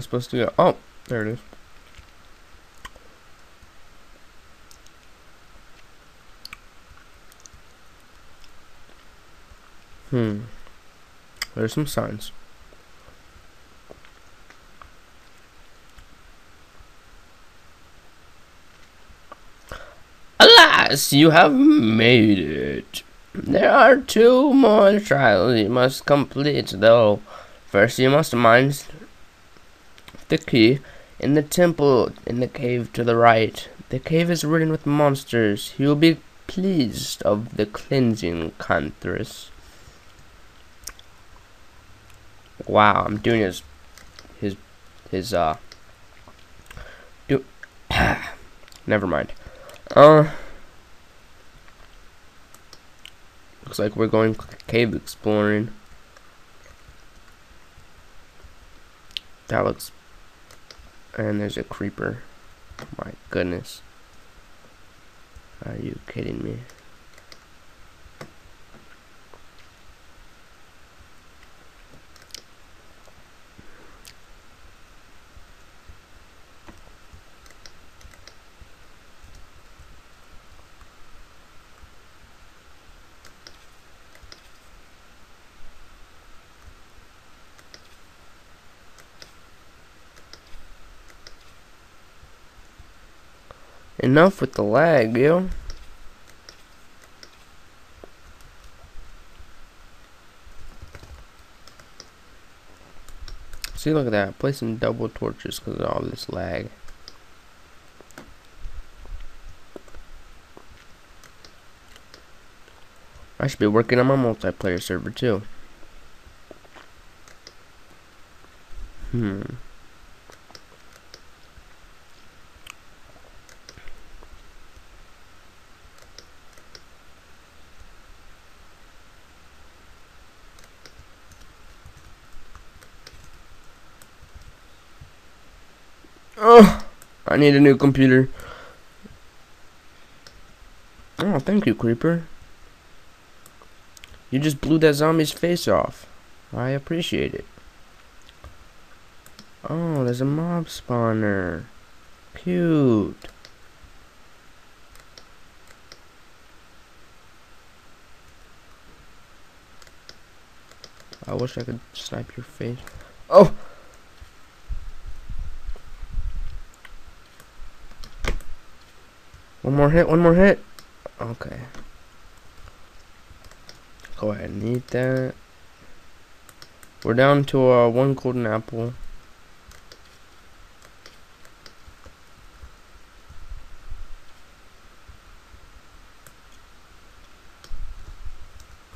I supposed to go? Oh, there it is. Hmm. There's some signs. Alas, you have made it. There are two more trials you must complete, though. First, you must mine the key in the temple in the cave to the right. The cave is ridden with monsters. You will be pleased of the cleansing Canthus. Wow, I'm doing his his his uh do never mind. Uh looks like we're going cave exploring. That looks and there's a creeper. My goodness. Are you kidding me? Enough with the lag, yo. See, look at that. Placing double torches because of all this lag. I should be working on my multiplayer server too. Hmm. Oh, I need a new computer. Oh, thank you, Creeper. You just blew that zombie's face off. I appreciate it. Oh, there's a mob spawner. Cute. I wish I could snipe your face. Oh! One more hit, one more hit. Okay. Go ahead and eat that. We're down to uh, one golden apple.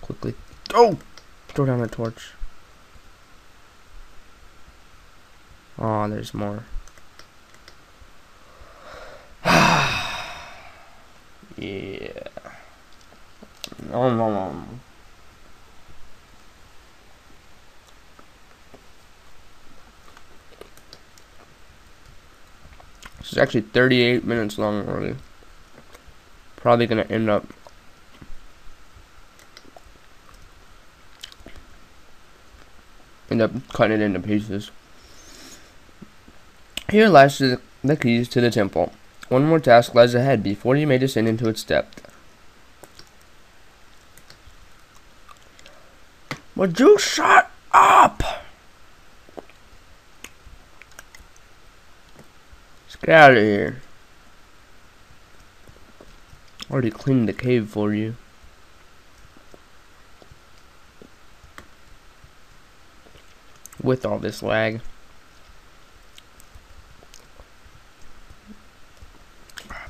Quickly. Oh! Throw down a torch. Oh, there's more. Yeah. This is actually 38 minutes long already. Probably gonna end up end up cutting it into pieces. Here lies the keys to the temple. One more task lies ahead before you may descend into its depth. Would you shut up? Let's get out of here. Already cleaned the cave for you. With all this lag.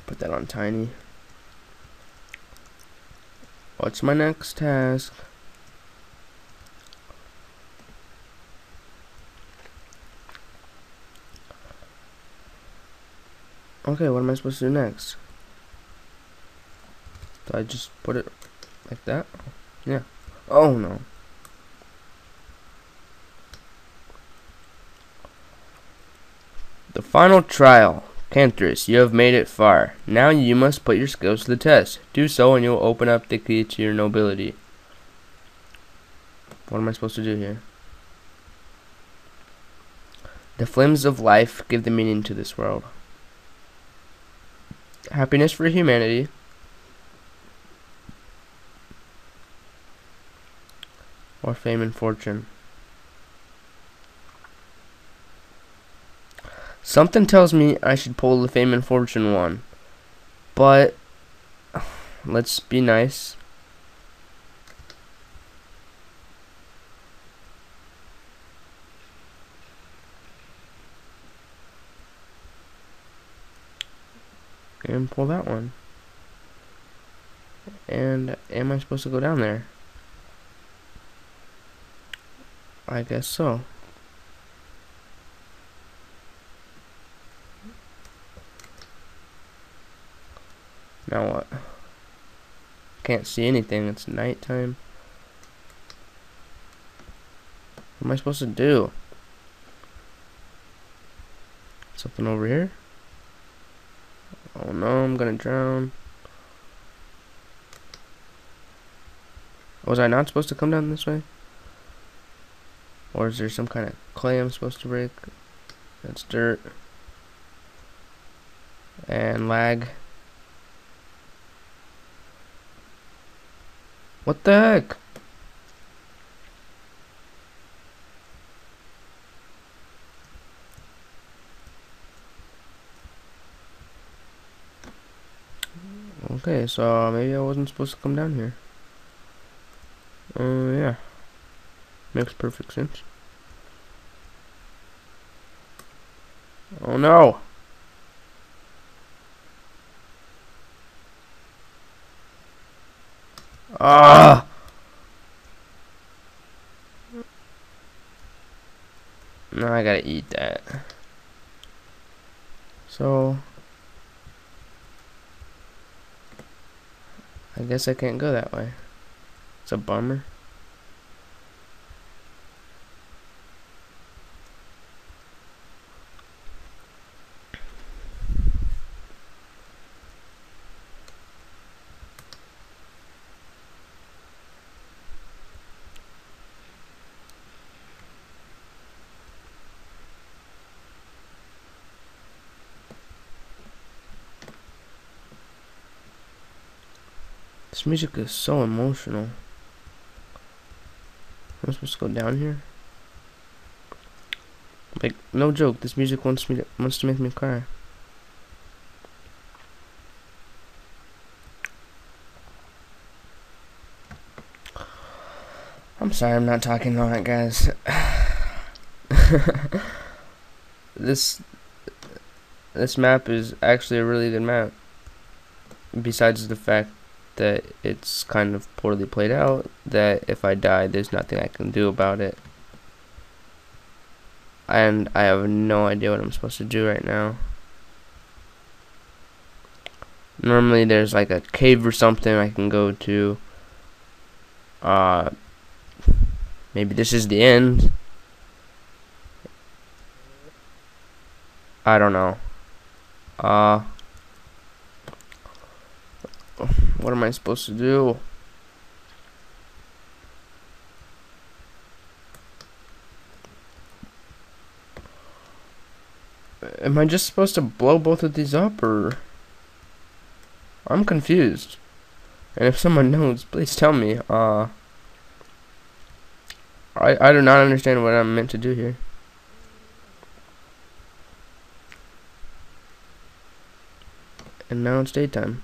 Put that on tiny. What's my next task? Okay, what am I supposed to do next? Do I just put it like that? Yeah. Oh no. The final trial. Canthus, you have made it far. Now you must put your skills to the test. Do so and you will open up the key to your nobility. What am I supposed to do here? The flames of life give the meaning to this world. Happiness for humanity. Or fame and fortune. Something tells me I should pull the fame and fortune one. But let's be nice. And pull that one. And am I supposed to go down there? I guess so. Now what? Can't see anything. It's nighttime. What am I supposed to do? Something over here? Oh no, I'm gonna drown. Was I not supposed to come down this way? Or is there some kind of clay I'm supposed to break? That's dirt. And lag. What the heck? Okay, so maybe I wasn't supposed to come down here. Oh, uh, yeah. Makes perfect sense. Oh no! Ah! Now I gotta eat that. So... I guess I can't go that way. It's a bummer. This music is so emotional. I'm supposed to go down here? Like, no joke, this music wants me to, wants to make me cry. I'm sorry I'm not talking all right, guys. this this map is actually a really good map. Besides the fact that it's kind of poorly played out, that if I die, there's nothing I can do about it. And I have no idea what I'm supposed to do right now. Normally there's like a cave or something I can go to. Uh, maybe this is the end. I don't know. Uh, what am I supposed to do? Am I just supposed to blow both of these up, or... I'm confused. And if someone knows, please tell me. Uh, I, I do not understand what I'm meant to do here. And now it's daytime.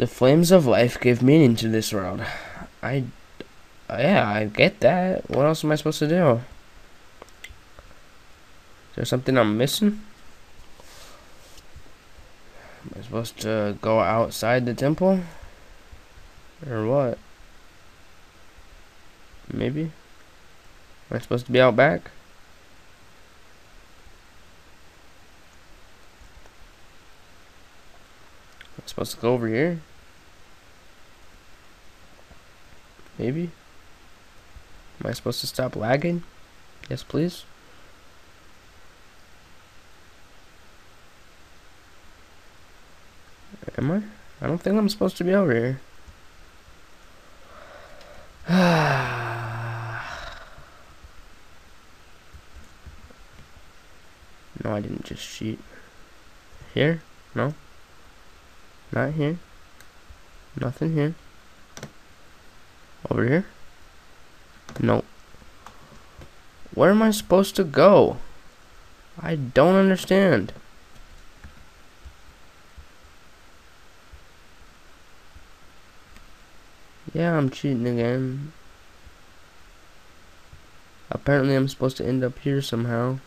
The flames of life give meaning to this world. I, yeah, I get that. What else am I supposed to do? Is there something I'm missing? Am I supposed to go outside the temple? Or what? Maybe? Am I supposed to be out back? I'm supposed to go over here? Maybe? Am I supposed to stop lagging? Yes, please. Am I? I don't think I'm supposed to be over here. no, I didn't just cheat. Here? No. Not here. Nothing here. Over here? Nope. Where am I supposed to go? I don't understand. Yeah, I'm cheating again. Apparently I'm supposed to end up here somehow.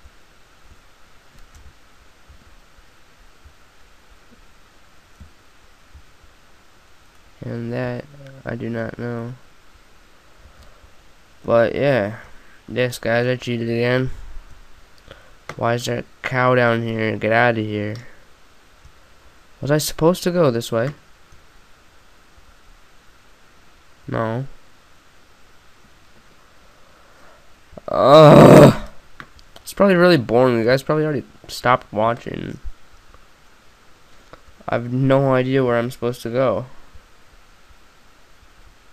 And that, I do not know. But yeah. Yes guys, I cheated again. Why is there a cow down here? Get out of here. Was I supposed to go this way? No. Ugh. It's probably really boring. You guys probably already stopped watching. I have no idea where I'm supposed to go.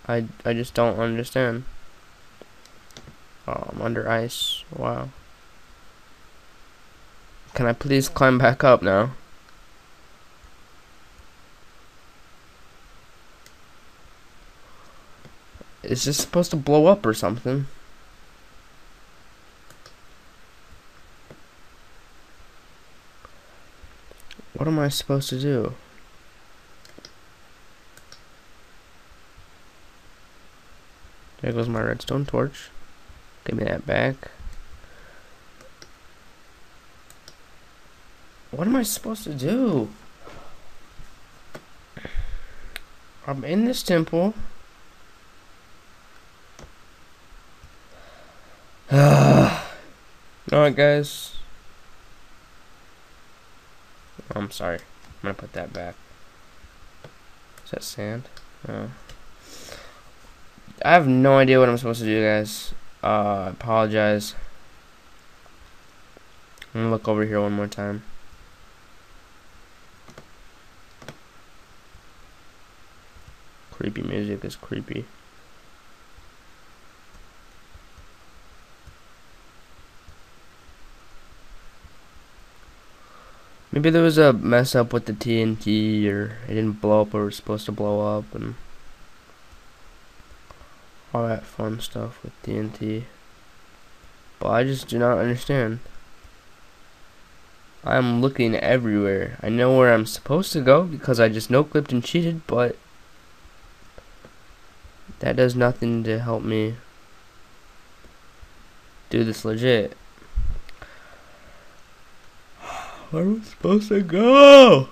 I, I just don't understand. I'm under ice. Wow. Can I please climb back up now? Is this supposed to blow up or something? What am I supposed to do? There goes my redstone torch. Give me that back. What am I supposed to do? I'm in this temple. Alright guys. Oh, I'm sorry. I'm gonna put that back. Is that sand? Oh. I have no idea what I'm supposed to do guys. Uh, I apologize. I'm gonna look over here one more time. Creepy music is creepy. Maybe there was a mess up with the TNT or it didn't blow up or it was supposed to blow up and all that fun stuff with TNT. But I just do not understand. I'm looking everywhere. I know where I'm supposed to go because I just no clipped and cheated, but that does nothing to help me do this legit. Where am I supposed to go?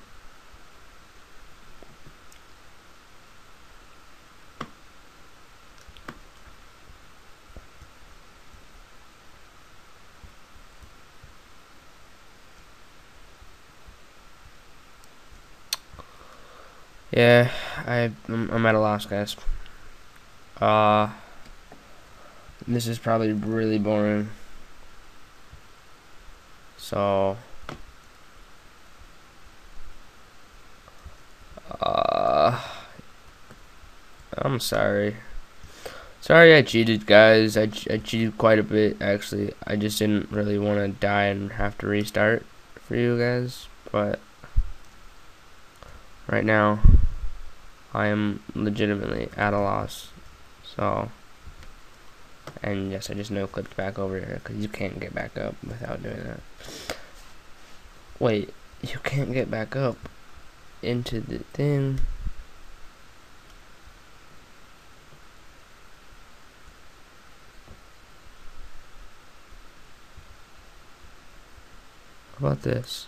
Yeah, I I'm at a loss, guys. Uh, this is probably really boring. So, uh, I'm sorry. Sorry I cheated, guys. I, I cheated quite a bit, actually. I just didn't really want to die and have to restart for you guys, but right now I am legitimately at a loss. So, and yes, I just no clipped back over here because you can't get back up without doing that. Wait, you can't get back up into the thing. How about this?